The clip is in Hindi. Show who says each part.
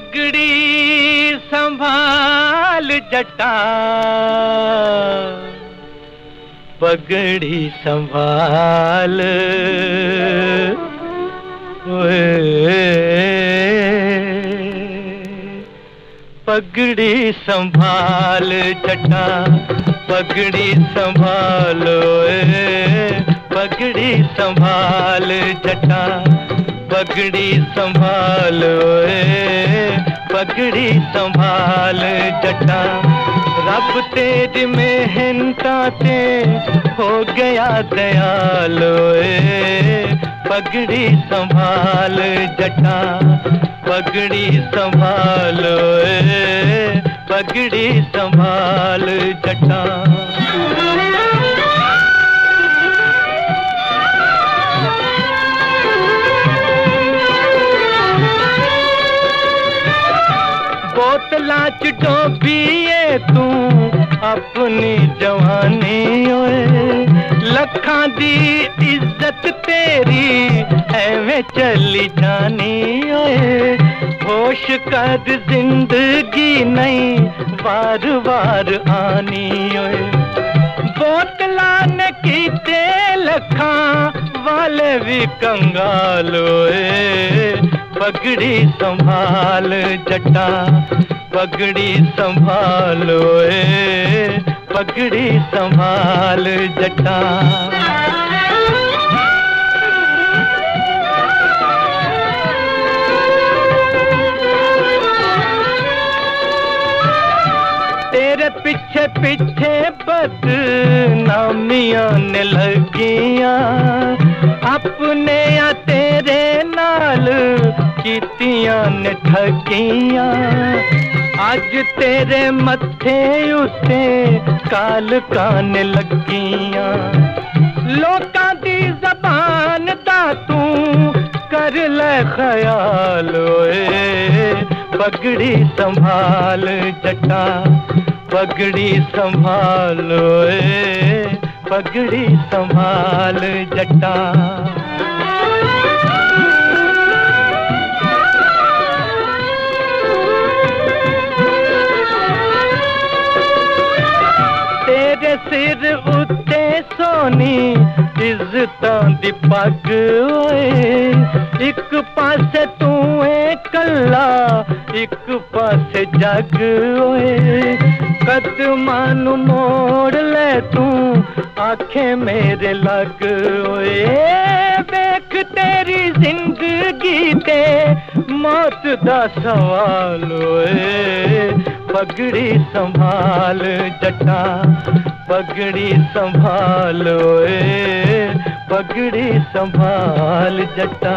Speaker 1: पगड़ी संभाल जटा। पगड़ी संभाल। पगड़ी संभाल जटा। पगड़ी संभालो पगड़ी संभाल जटा। पगड़ी संभाल पगड़ी संभाल जटा। रब तेज मेहनता ते हो गया दयालो पगड़ी संभाल जटा, पगड़ी संभाल पगड़ी संभाल जटा। बोतला च डोबीए तू अपनी जवानी ओए। लखा दी इज़्ज़त तेरी एवें चली जानी ओए। होश कर ज़िंदगी नहीं बार बार आनी ओए। बोतला ने कीते लखा, वाले भी कंगाल ओए। पगड़ी संभाल जटा पगड़ी संभालो ए पगड़ी संभाल जटा। तेरे पीछे पीछे बद नामिया ने लगिया, अपने नाल कीतियाँ ने ठगियाँ। अज तेरे मथे उत्ते काल कान लगियाँ। लोकां दी जबान दा तू कर ले ख्याल, ओए। पगड़ी संभाल जटा पगड़ी संभाल, ओए। पगड़ी संभाल जटा। सोनी इज्जतां दी पग ओए। एक पासे तू है कल्ला एक पासे जग ओए। कदमां नु मोड़ ले तू, आखे मेरे लग ओए। देख तेरी ज़िंदगी ते मौत दा सवाल ओए। पगड़ी संभाल जटा पगड़ी संभाल ए पगड़ी संभाल जटा।